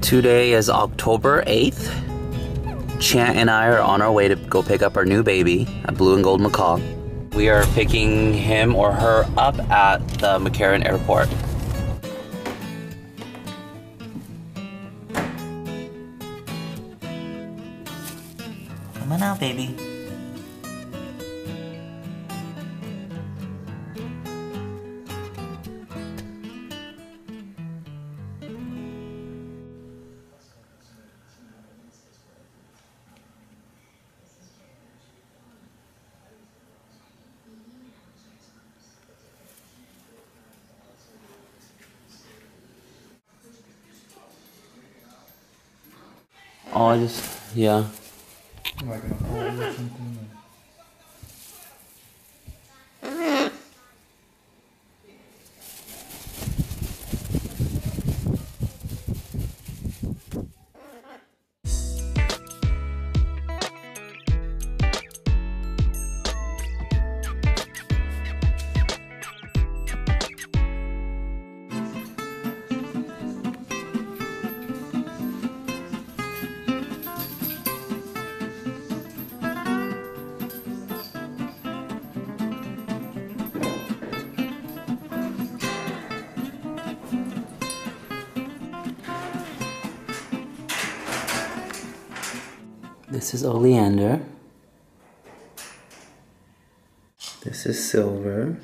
Today is October 8th. Chant and I are on our way to go pick up our new baby, a blue and gold macaw. We are picking him or her up at the McCarran Airport. Come on out, baby. Oh, I just, yeah. This is oleander. This is silver.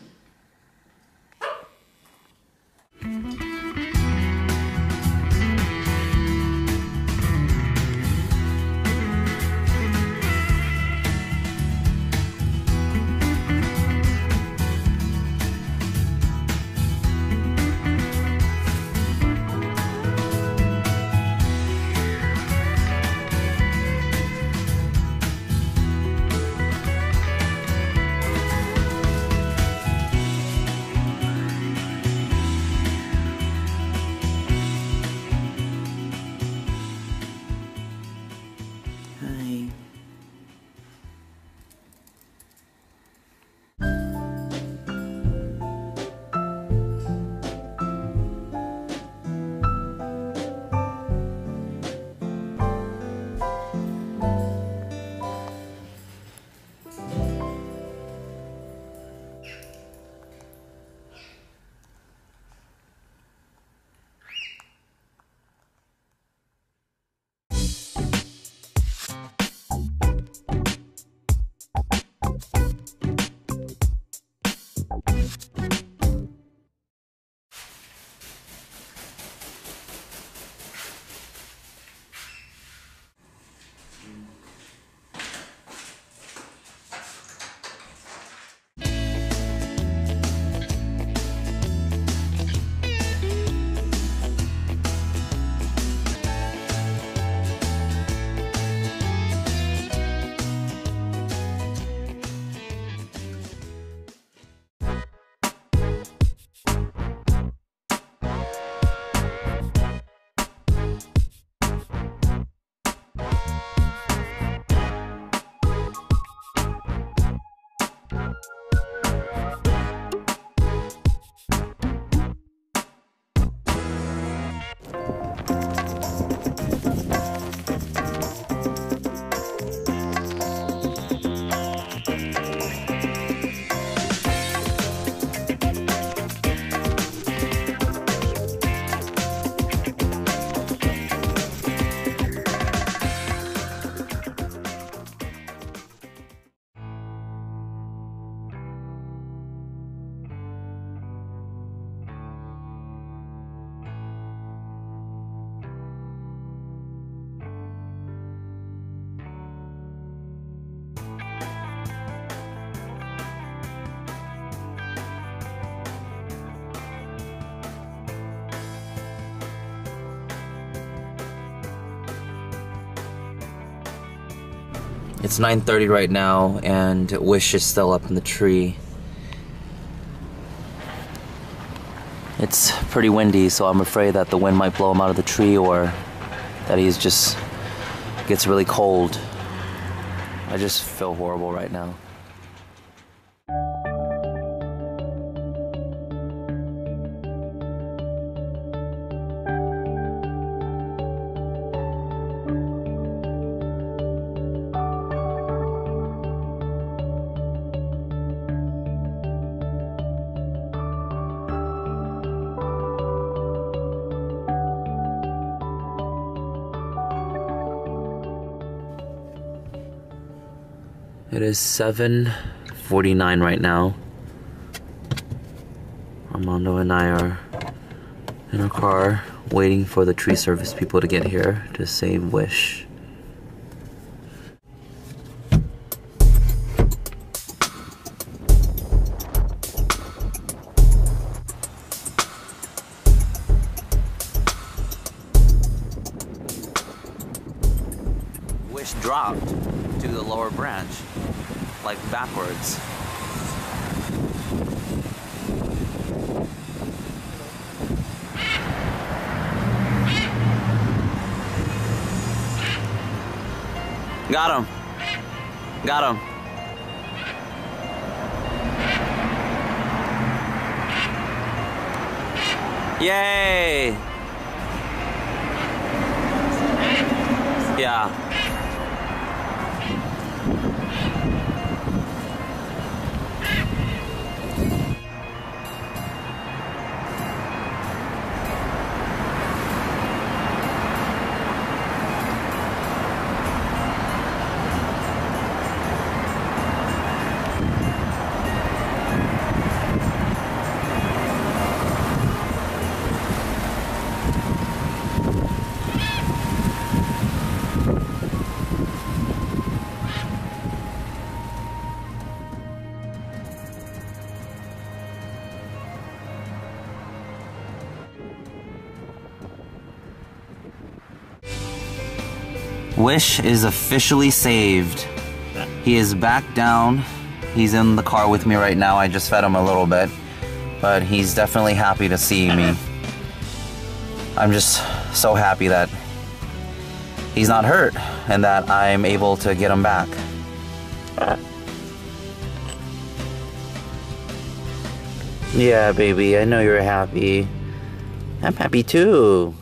It's 9:30 right now and Wish is still up in the tree. It's pretty windy, so I'm afraid that the wind might blow him out of the tree or that he's just gets really cold. I just feel horrible right now. It is 7.49 right now. Armando and I are in our car waiting for the tree service people to get here to say wish. Wish dropped to the lower branch, like backwards. Got him. Got him. Yay! Yeah. Wish is officially saved. He is back down. He's in the car with me right now. I just fed him a little bit, but he's definitely happy to see me. I'm just so happy that he's not hurt and that I'm able to get him back. Yeah, baby, I know you're happy. I'm happy too.